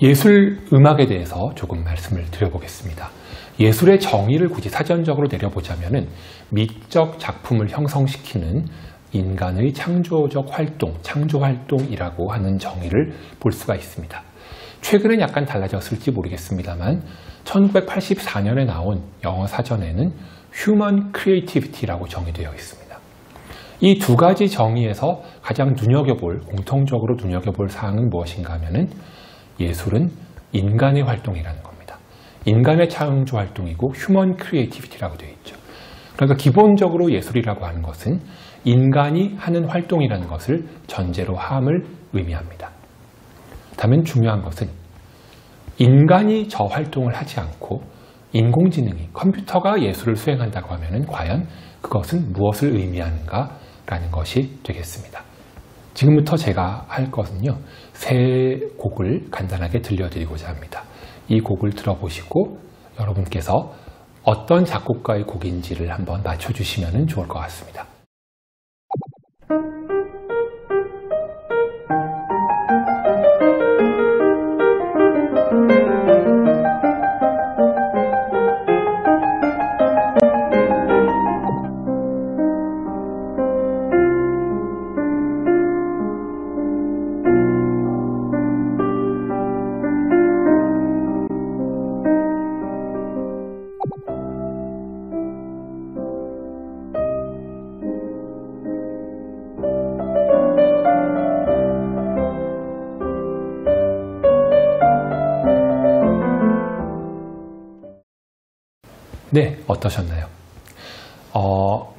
예술 음악에 대해서 조금 말씀을 드려보겠습니다. 예술의 정의를 굳이 사전적으로 내려보자면 미적 작품을 형성시키는 인간의 창조적 활동, 창조 활동이라고 하는 정의를 볼 수가 있습니다. 최근엔 약간 달라졌을지 모르겠습니다만 1984년에 나온 영어 사전에는 Human Creativity라고 정의되어 있습니다. 이 두 가지 정의에서 가장 눈여겨볼, 공통적으로 눈여겨볼 사항은 무엇인가 하면은 예술은 인간의 활동이라는 겁니다. 인간의 창조 활동이고 human creativity라고 되어 있죠. 그러니까 기본적으로 예술이라고 하는 것은 인간이 하는 활동이라는 것을 전제로 함을 의미합니다. 다만 중요한 것은 인간이 저 활동을 하지 않고 인공지능이 컴퓨터가 예술을 수행한다고 하면 과연 그것은 무엇을 의미하는가 라는 것이 되겠습니다. 지금부터 제가 할 것은요, 세 곡을 간단하게 들려드리고자 합니다. 이 곡을 들어보시고 여러분께서 어떤 작곡가의 곡인지를 한번 맞춰주시면 좋을 것 같습니다. 어떠셨나요? 어,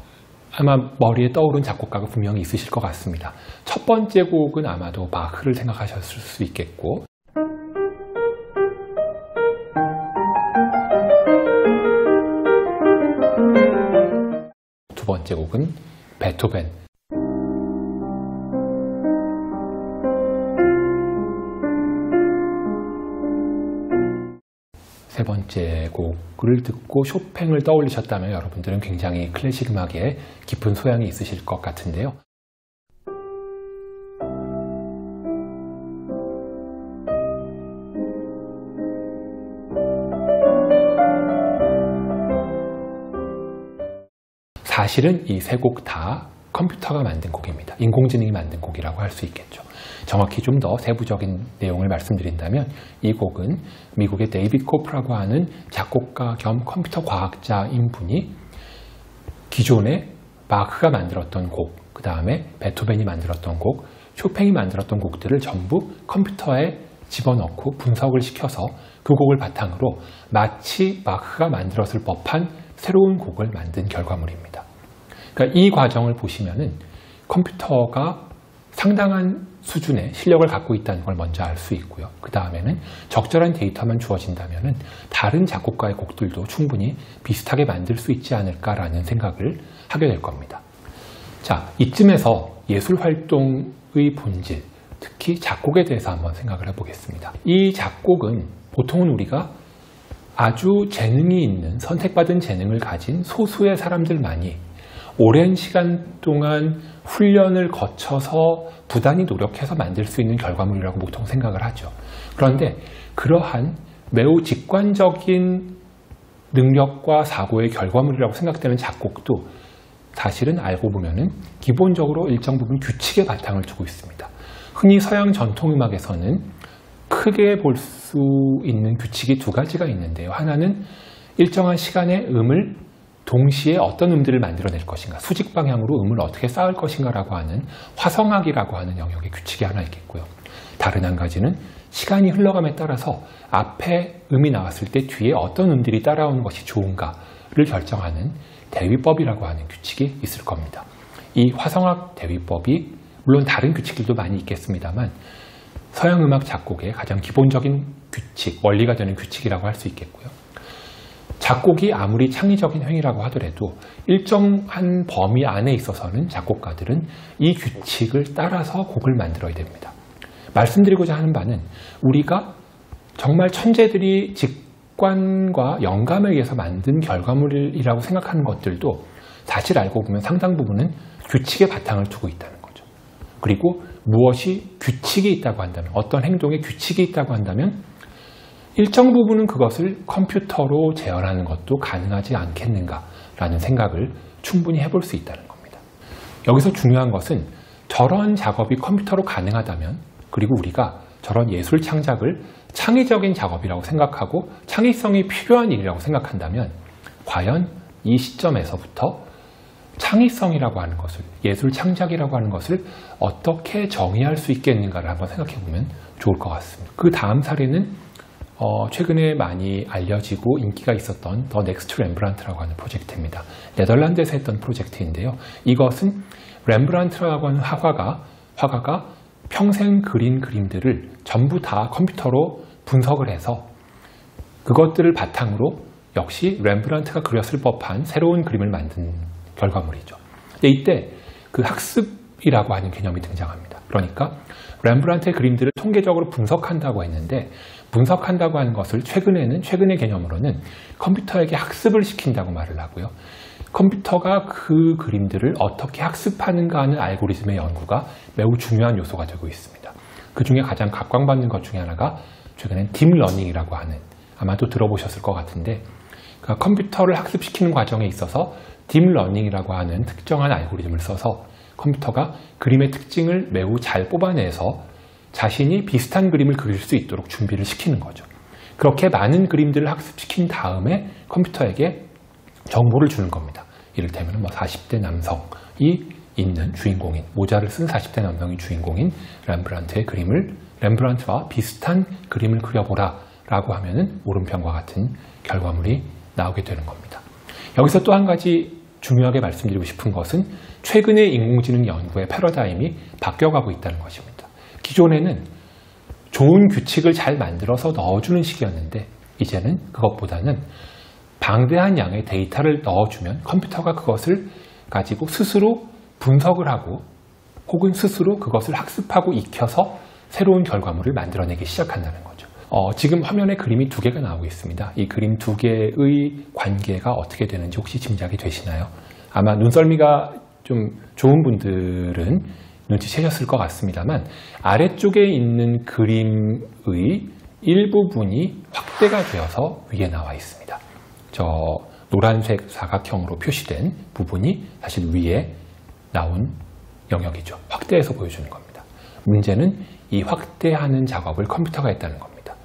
아마 머리에 떠오른 작곡가가 분명히 있으실 것 같습니다. 첫 번째 곡은 아마도 마크를 생각하셨을 수 있겠고, 두 번째 곡은 베토벤, 세 번째 곡을 듣고 쇼팽을 떠올리셨다면 여러분들은 굉장히 클래식 음악에 깊은 소양이 있으실 것 같은데요. 사실은 이 세 곡 다 컴퓨터가 만든 곡입니다. 인공지능이 만든 곡이라고 할 수 있겠죠. 정확히 좀 더 세부적인 내용을 말씀드린다면 이 곡은 미국의 데이빗 코프라고 하는 작곡가 겸 컴퓨터 과학자인 분이 기존에 바흐가 만들었던 곡, 그 다음에 베토벤이 만들었던 곡, 쇼팽이 만들었던 곡들을 전부 컴퓨터에 집어넣고 분석을 시켜서 그 곡을 바탕으로 마치 바흐가 만들었을 법한 새로운 곡을 만든 결과물입니다. 그러니까 이 과정을 보시면은 컴퓨터가 상당한 수준의 실력을 갖고 있다는 걸 먼저 알 수 있고요. 그 다음에는 적절한 데이터만 주어진다면 다른 작곡가의 곡들도 충분히 비슷하게 만들 수 있지 않을까라는 생각을 하게 될 겁니다. 자, 이쯤에서 예술 활동의 본질, 특히 작곡에 대해서 한번 생각을 해보겠습니다. 이 작곡은 보통은 우리가 아주 재능이 있는 선택받은 재능을 가진 소수의 사람들만이 오랜 시간 동안 훈련을 거쳐서 부단히 노력해서 만들 수 있는 결과물이라고 보통 생각을 하죠. 그런데 그러한 매우 직관적인 능력과 사고의 결과물이라고 생각되는 작곡도 사실은 알고 보면은 기본적으로 일정 부분 규칙의 바탕을 두고 있습니다. 흔히 서양 전통음악에서는 크게 볼 수 있는 규칙이 두 가지가 있는데요. 하나는 일정한 시간에 음을 동시에 어떤 음들을 만들어낼 것인가, 수직 방향으로 음을 어떻게 쌓을 것인가라고 하는 화성학이라고 하는 영역의 규칙이 하나 있겠고요. 다른 한 가지는 시간이 흘러감에 따라서 앞에 음이 나왔을 때 뒤에 어떤 음들이 따라오는 것이 좋은가를 결정하는 대위법이라고 하는 규칙이 있을 겁니다. 이 화성학 대위법이 물론 다른 규칙들도 많이 있겠습니다만 서양 음악 작곡의 가장 기본적인 규칙, 원리가 되는 규칙이라고 할 수 있겠고요. 작곡이 아무리 창의적인 행위라고 하더라도 일정한 범위 안에 있어서는 작곡가들은 이 규칙을 따라서 곡을 만들어야 됩니다. 말씀드리고자 하는 바는 우리가 정말 천재들이 직관과 영감에 의해서 만든 결과물이라고 생각하는 것들도 사실 알고 보면 상당 부분은 규칙의 바탕을 두고 있다는 거죠. 그리고 무엇이 규칙이 있다고 한다면, 어떤 행동에 규칙이 있다고 한다면, 일정 부분은 그것을 컴퓨터로 재현하는 것도 가능하지 않겠는가라는 생각을 충분히 해볼 수 있다는 겁니다. 여기서 중요한 것은 저런 작업이 컴퓨터로 가능하다면, 그리고 우리가 저런 예술 창작을 창의적인 작업이라고 생각하고 창의성이 필요한 일이라고 생각한다면, 과연 이 시점에서부터 창의성이라고 하는 것을, 예술 창작이라고 하는 것을 어떻게 정의할 수 있겠는가를 한번 생각해 보면 좋을 것 같습니다. 그 다음 사례는 어, 최근에 많이 알려지고 인기가 있었던 The Next Rembrandt라고 하는 프로젝트입니다. 네덜란드에서 했던 프로젝트인데요. 이것은 렘브란트라고 하는 화가가 화가가 평생 그린 그림들을 전부 다 컴퓨터로 분석을 해서 그것들을 바탕으로 역시 렘브란트가 그렸을 법한 새로운 그림을 만든 결과물이죠. 이때 그 학습이라고 하는 개념이 등장합니다. 그러니까 렘브란트의 그림들을 통계적으로 분석한다고 했는데 분석한다고 하는 것을 최근에는 최근의 개념으로는 컴퓨터에게 학습을 시킨다고 말을 하고요. 컴퓨터가 그 그림들을 어떻게 학습하는가 하는 알고리즘의 연구가 매우 중요한 요소가 되고 있습니다. 그 중에 가장 각광받는 것 중에 하나가 최근엔 deep learning이라고 하는 아마도 들어보셨을 것 같은데 그러니까 컴퓨터를 학습시키는 과정에 있어서 deep learning이라고 하는 특정한 알고리즘을 써서 컴퓨터가 그림의 특징을 매우 잘 뽑아내서 자신이 비슷한 그림을 그릴 수 있도록 준비를 시키는 거죠. 그렇게 많은 그림들을 학습시킨 다음에 컴퓨터에게 정보를 주는 겁니다. 이를테면 뭐 40대 남성이 있는 주인공인 모자를 쓴 40대 남성이 주인공인 렘브란트의 그림을 렘브란트와 비슷한 그림을 그려보라 라고 하면은 오른편과 같은 결과물이 나오게 되는 겁니다. 여기서 또 한 가지 중요하게 말씀드리고 싶은 것은 최근의 인공지능 연구의 패러다임이 바뀌어가고 있다는 것입니다. 기존에는 좋은 규칙을 잘 만들어서 넣어주는 식이었는데 이제는 그것보다는 방대한 양의 데이터를 넣어주면 컴퓨터가 그것을 가지고 스스로 분석을 하고 혹은 스스로 그것을 학습하고 익혀서 새로운 결과물을 만들어내기 시작한다는 거죠. 어, 지금 화면에 그림이 두 개가 나오고 있습니다. 이 그림 두 개의 관계가 어떻게 되는지 혹시 짐작이 되시나요? 아마 눈썰미가 좀 좋은 분들은 눈치채셨을 것 같습니다만 아래쪽에 있는 그림의 일부분이 확대가 되어서 위에 나와 있습니다. 저 노란색 사각형으로 표시된 부분이 사실 위에 나온 영역이죠. 확대해서 보여주는 겁니다. 문제는 이 확대하는 작업을 컴퓨터가 했다는 겁니다.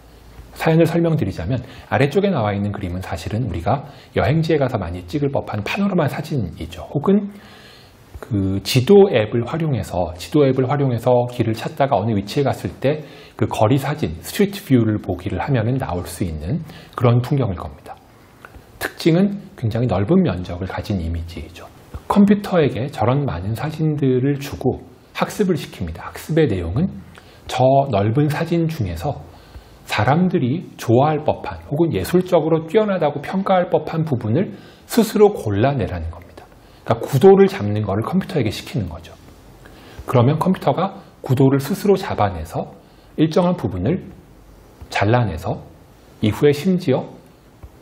사연을 설명드리자면 아래쪽에 나와 있는 그림은 사실은 우리가 여행지에 가서 많이 찍을 법한 파노라마 사진이죠. 혹은 그 지도 앱을 활용해서 지도 앱을 활용해서 길을 찾다가 어느 위치에 갔을 때 그 거리 사진, street view를 보기를 하면은 나올 수 있는 그런 풍경일 겁니다. 특징은 굉장히 넓은 면적을 가진 이미지이죠. 컴퓨터에게 저런 많은 사진들을 주고 학습을 시킵니다. 학습의 내용은 저 넓은 사진 중에서 사람들이 좋아할 법한 혹은 예술적으로 뛰어나다고 평가할 법한 부분을 스스로 골라내라는 겁니다. 그러니까 구도를 잡는 것을 컴퓨터에게 시키는 거죠. 그러면 컴퓨터가 구도를 스스로 잡아내서 일정한 부분을 잘라내서 이후에 심지어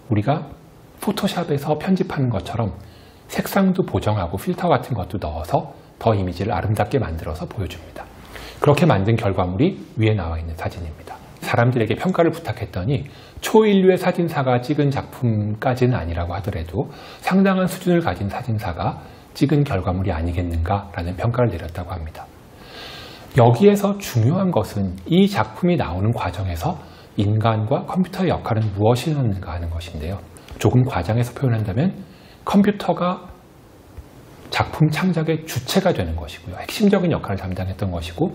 우리가 포토샵에서 편집하는 것처럼 색상도 보정하고 필터 같은 것도 넣어서 더 이미지를 아름답게 만들어서 보여줍니다. 그렇게 만든 결과물이 위에 나와 있는 사진입니다. 사람들에게 평가를 부탁했더니 초인류의 사진사가 찍은 작품까지는 아니라고 하더라도 상당한 수준을 가진 사진사가 찍은 결과물이 아니겠는가라는 평가를 내렸다고 합니다. 여기에서 중요한 것은 이 작품이 나오는 과정에서 인간과 컴퓨터의 역할은 무엇이었는가 하는 것인데요. 조금 과장해서 표현한다면 컴퓨터가 작품 창작의 주체가 되는 것이고요. 핵심적인 역할을 담당했던 것이고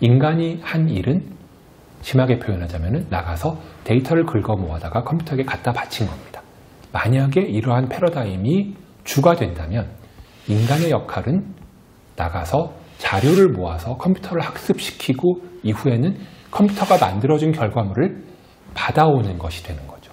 인간이 한 일은 심하게 표현하자면 나가서 데이터를 긁어 모아다가 컴퓨터에 갖다 바친 겁니다. 만약에 이러한 패러다임이 주가 된다면 인간의 역할은 나가서 자료를 모아서 컴퓨터를 학습시키고 이후에는 컴퓨터가 만들어준 결과물을 받아오는 것이 되는 거죠.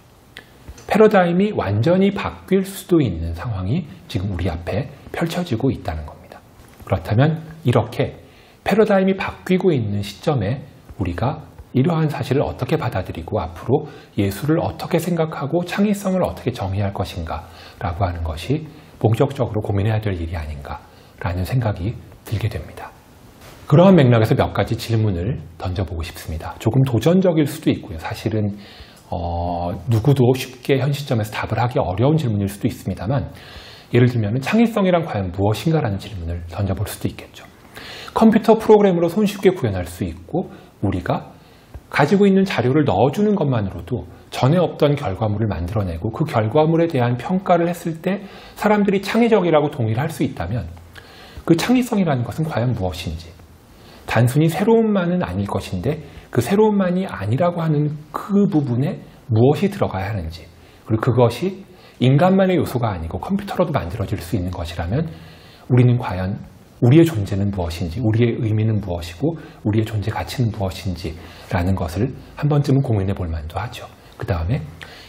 패러다임이 완전히 바뀔 수도 있는 상황이 지금 우리 앞에 펼쳐지고 있다는 겁니다. 그렇다면 이렇게 패러다임이 바뀌고 있는 시점에 우리가 이러한 사실을 어떻게 받아들이고 앞으로 예술을 어떻게 생각하고 창의성을 어떻게 정의할 것인가 라고 하는 것이 본격적으로 고민해야 될 일이 아닌가 라는 생각이 들게 됩니다. 그러한 맥락에서 몇 가지 질문을 던져보고 싶습니다. 조금 도전적일 수도 있고요. 사실은 어, 누구도 쉽게 현 시점에서 답을 하기 어려운 질문일 수도 있습니다만 예를 들면 창의성이란 과연 무엇인가라는 질문을 던져볼 수도 있겠죠. 컴퓨터 프로그램으로 손쉽게 구현할 수 있고 우리가 가지고 있는 자료를 넣어주는 것만으로도 전에 없던 결과물을 만들어내고 그 결과물에 대한 평가를 했을 때 사람들이 창의적이라고 동의를 할 수 있다면 그 창의성이라는 것은 과연 무엇인지 단순히 새로운만은 아닐 것인데 그 새로운만이 아니라고 하는 그 부분에 무엇이 들어가야 하는지 그리고 그것이 인간만의 요소가 아니고 컴퓨터로도 만들어질 수 있는 것이라면 우리는 과연 우리의 존재는 무엇인지, 우리의 의미는 무엇이고, 우리의 존재 가치는 무엇인지라는 것을 한 번쯤은 고민해 볼 만도 하죠. 그 다음에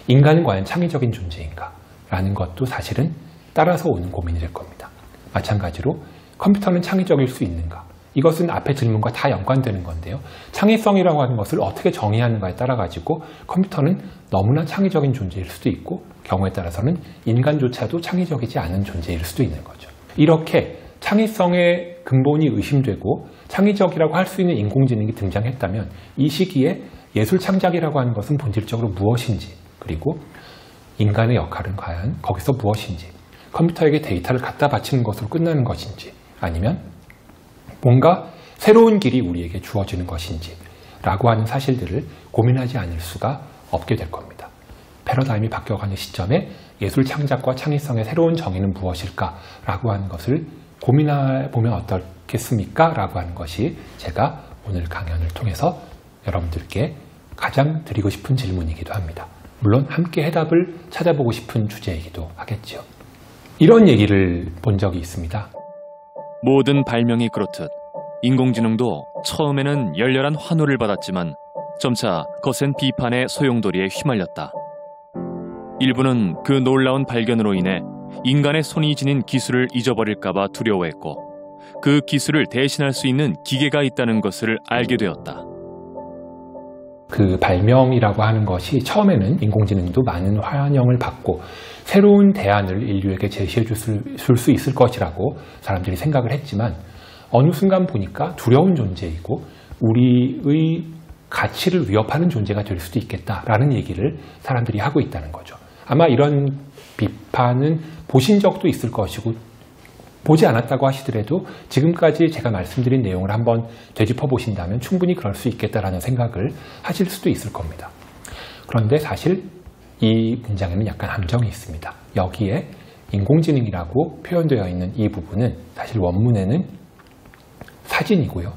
인간은 과연 창의적인 존재인가? 라는 것도 사실은 따라서 오는 고민이 될 겁니다. 마찬가지로 컴퓨터는 창의적일 수 있는가? 이것은 앞의 질문과 다 연관되는 건데요. 창의성이라고 하는 것을 어떻게 정의하는가에 따라 가지고 컴퓨터는 너무나 창의적인 존재일 수도 있고 경우에 따라서는 인간조차도 창의적이지 않은 존재일 수도 있는 거죠. 이렇게 창의성의 근본이 의심되고 창의적이라고 할 수 있는 인공지능이 등장했다면 이 시기에 예술 창작이라고 하는 것은 본질적으로 무엇인지 그리고 인간의 역할은 과연 거기서 무엇인지 컴퓨터에게 데이터를 갖다 바치는 것으로 끝나는 것인지 아니면 뭔가 새로운 길이 우리에게 주어지는 것인지 라고 하는 사실들을 고민하지 않을 수가 없게 될 겁니다. 패러다임이 바뀌어가는 시점에 예술 창작과 창의성의 새로운 정의는 무엇일까 라고 하는 것을 고민해 보면 어떻겠습니까? 라고 하는 것이 제가 오늘 강연을 통해서 여러분들께 가장 드리고 싶은 질문이기도 합니다. 물론 함께 해답을 찾아보고 싶은 주제이기도 하겠죠. 이런 얘기를 본 적이 있습니다. 모든 발명이 그렇듯 인공지능도 처음에는 열렬한 환호를 받았지만 점차 거센 비판의 소용돌이에 휘말렸다. 일부는 그 놀라운 발견으로 인해 인간의 손이 지닌 기술을 잊어버릴까봐 두려워했고 그 기술을 대신할 수 있는 기계가 있다는 것을 알게 되었다. 그 발명이라고 하는 것이 처음에는 인공지능도 많은 환영을 받고 새로운 대안을 인류에게 제시해 줄 수 있을 것이라고 사람들이 생각을 했지만 어느 순간 보니까 두려운 존재이고 우리의 가치를 위협하는 존재가 될 수도 있겠다라는 얘기를 사람들이 하고 있다는 거죠. 아마 이런 비판은 보신 적도 있을 것이고 보지 않았다고 하시더라도 지금까지 제가 말씀드린 내용을 한번 되짚어 보신다면 충분히 그럴 수 있겠다라는 생각을 하실 수도 있을 겁니다. 그런데 사실 이 문장에는 약간 함정이 있습니다. 여기에 인공지능이라고 표현되어 있는 이 부분은 사실 원문에는 사진이고요.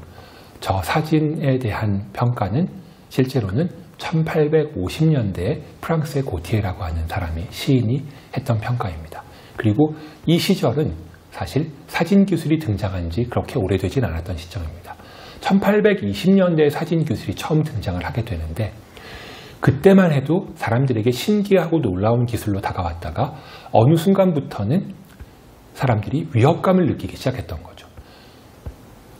저 사진에 대한 평가는 실제로는 1850년대에 프랑스의 고티에라고 하는 사람이 시인이 했던 평가입니다. 그리고 이 시절은 사실 사진 기술이 등장한 지 그렇게 오래되진 않았던 시점입니다. 1820년대 사진 기술이 처음 등장을 하게 되는데 그때만 해도 사람들에게 신기하고 놀라운 기술로 다가왔다가 어느 순간부터는 사람들이 위협감을 느끼기 시작했던 거죠.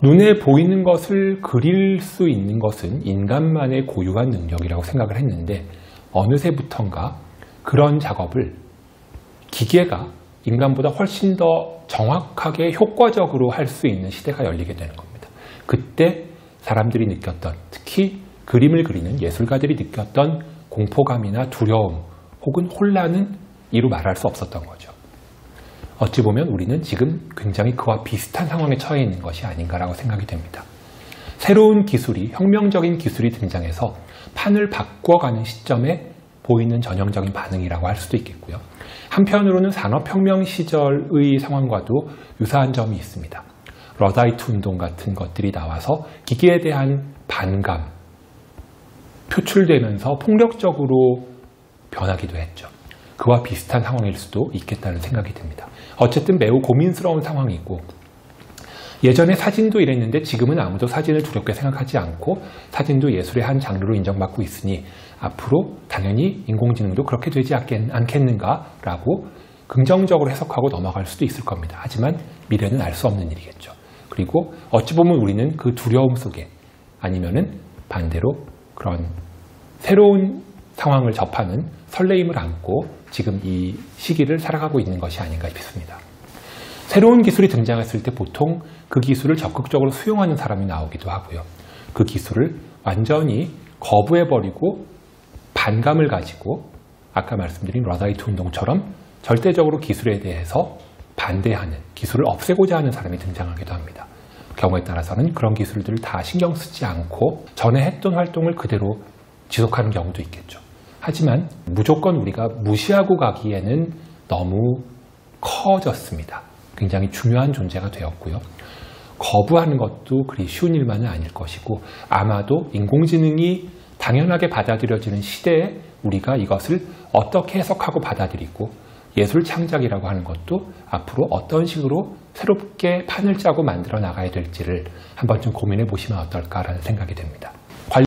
눈에 보이는 것을 그릴 수 있는 것은 인간만의 고유한 능력이라고 생각을 했는데 어느새부턴가 그런 작업을 기계가 인간보다 훨씬 더 정확하게 효과적으로 할 수 있는 시대가 열리게 되는 겁니다. 그때 사람들이 느꼈던 특히 그림을 그리는 예술가들이 느꼈던 공포감이나 두려움 혹은 혼란은 이루 말할 수 없었던 거죠. 어찌 보면 우리는 지금 굉장히 그와 비슷한 상황에 처해 있는 것이 아닌가라고 생각이 됩니다. 새로운 기술이, 혁명적인 기술이 등장해서 판을 바꿔가는 시점에 보이는 전형적인 반응이라고 할 수도 있겠고요. 한편으로는 산업혁명 시절의 상황과도 유사한 점이 있습니다. 러다이트 운동 같은 것들이 나와서 기계에 대한 반감, 표출되면서 폭력적으로 변하기도 했죠. 그와 비슷한 상황일 수도 있겠다는 생각이 듭니다. 어쨌든 매우 고민스러운 상황이고 예전에 사진도 이랬는데 지금은 아무도 사진을 두렵게 생각하지 않고 사진도 예술의 한 장르로 인정받고 있으니 앞으로 당연히 인공지능도 그렇게 되지 않겠는가라고 긍정적으로 해석하고 넘어갈 수도 있을 겁니다. 하지만 미래는 알 수 없는 일이겠죠. 그리고 어찌 보면 우리는 그 두려움 속에 아니면은 반대로 그런 새로운 상황을 접하는 설레임을 안고 지금 이 시기를 살아가고 있는 것이 아닌가 싶습니다. 새로운 기술이 등장했을 때 보통 그 기술을 적극적으로 수용하는 사람이 나오기도 하고요. 그 기술을 완전히 거부해버리고 반감을 가지고 아까 말씀드린 러다이트 운동처럼 절대적으로 기술에 대해서 반대하는 기술을 없애고자 하는 사람이 등장하기도 합니다. 경우에 따라서는 그런 기술들을 다 신경 쓰지 않고 전에 했던 활동을 그대로 지속하는 경우도 있겠죠. 하지만 무조건 우리가 무시하고 가기에는 너무 커졌습니다. 굉장히 중요한 존재가 되었고요. 거부하는 것도 그리 쉬운 일만은 아닐 것이고 아마도 인공지능이 당연하게 받아들여지는 시대에 우리가 이것을 어떻게 해석하고 받아들이고 예술 창작이라고 하는 것도 앞으로 어떤 식으로 새롭게 판을 짜고 만들어 나가야 될지를 한번 좀 고민해 보시면 어떨까라는 생각이 됩니다.